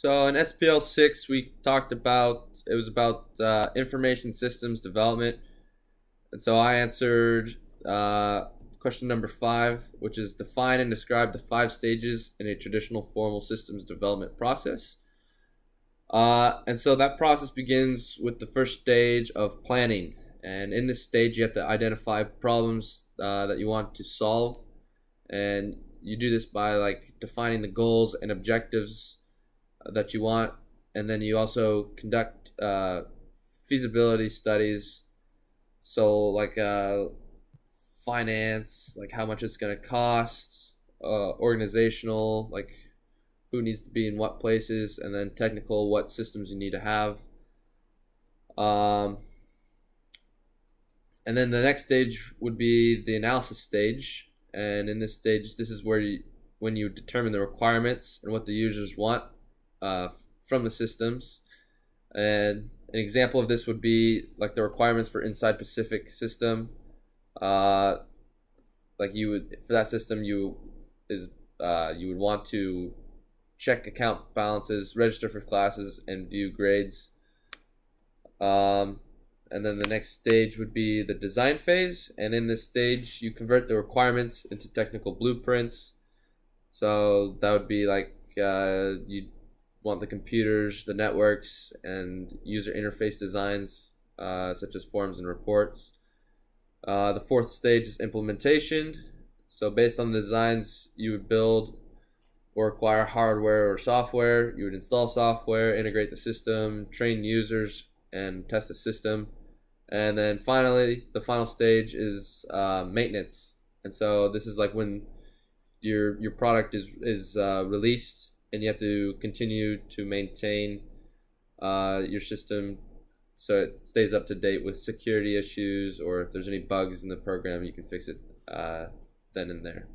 So in SPL six, we talked about it was about uh, information systems development, and so I answered uh, question number five, which is define and describe the five stages in a traditional formal systems development process. Uh, and so that process begins with the first stage of planning, and in this stage, you have to identify problems uh, that you want to solve, and you do this by like defining the goals and objectives that you want, and then you also conduct uh, feasibility studies. So like uh, finance, like how much it's gonna cost, uh, organizational, like who needs to be in what places, and then technical, what systems you need to have. Um, and then the next stage would be the analysis stage, and in this stage, this is where you when you determine the requirements and what the users want uh, from the systems. And an example of this would be like the requirements for inside Pacific system. Uh, like you would for that system, you is uh, you would want to check account balances, register for classes, and view grades. Um, and then the next stage would be the design phase. And in this stage, you convert the requirements into technical blueprints. So that would be like uh, you want the computers, the networks, and user interface designs, uh, such as forms and reports. Uh, the fourth stage is implementation. So, based on the designs, you would build or acquire hardware or software. You would install software, integrate the system, train users, and test the system. And then finally, the final stage is uh, maintenance. And so, this is like when your your product is is uh, released and you have to continue to maintain uh, your system so it stays up to date with security issues or if there's any bugs in the program you can fix it uh, then and there